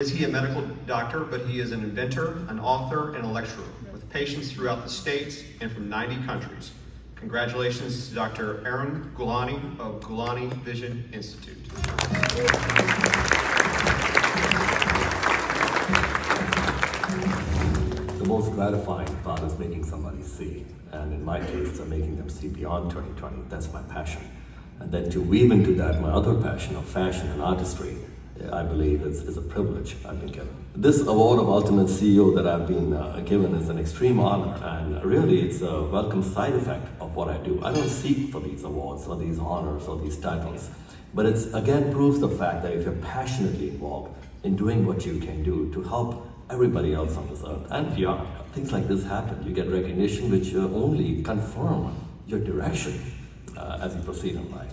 Is he a medical doctor, but he is an inventor, an author, and a lecturer with patients throughout the states and from 90 countries. Congratulations to Dr. Arun Gulani of Gulani Vision Institute. The most gratifying part is making somebody see. And in my case, I'm making them see beyond 2020. That's my passion. And then to weave into that my other passion of fashion and artistry, I believe is, is a privilege I've been given. This award of Ultimate CEO that I've been uh, given is an extreme honor and really it's a welcome side effect of what I do. I don't seek for these awards or these honors or these titles, but it's again proves the fact that if you're passionately involved in doing what you can do to help everybody else on this earth and beyond, things like this happen. You get recognition which only confirm your direction uh, as you proceed in life.